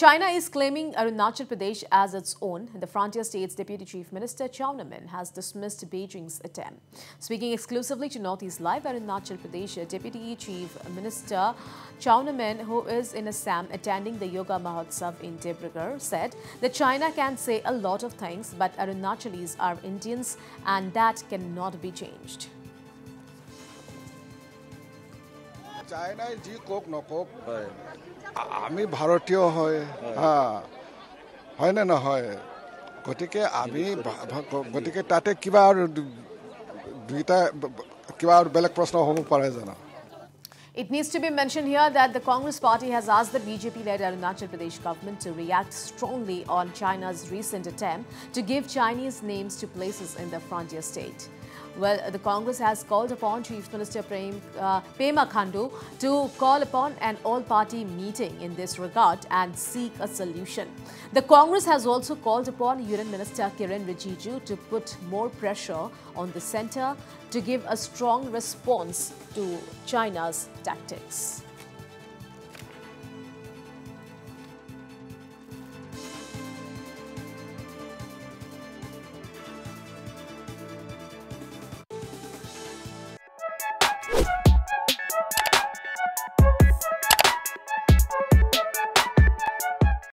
China is claiming Arunachal Pradesh as its own. The frontier state's Deputy Chief Minister Chowna Mein has dismissed Beijing's attempt. Speaking exclusively to Northeast Live, Arunachal Pradesh Deputy Chief Minister Chowna Mein, who is in Assam attending the Yoga Mahotsav in Dibrugarh, said that China can say a lot of things, but Arunachalis are Indians and that cannot be changed. চাইনাই যি কওক নকওক আ- আমি ভাৰতীয় হয় হা হয়নে নহয় গতিকে আমি ভা- ভা- গতিকে তাতে কিবা আৰু দু- দুইটা ব- ব- কিবা আৰু বেলেগ প্ৰশ্ন হ'ব পাৰে জানো It needs to be mentioned here that the Congress party has asked the BJP-led Arunachal Pradesh government to react strongly on China's recent attempt to give Chinese names to places in the frontier state. Well, the Congress has called upon Chief Minister Prem, uh, Pema Khandu to call upon an all-party meeting in this regard and seek a solution. The Congress has also called upon Union Minister Kiren Rijiju to put more pressure on the centre to give a strong response to China's tactics.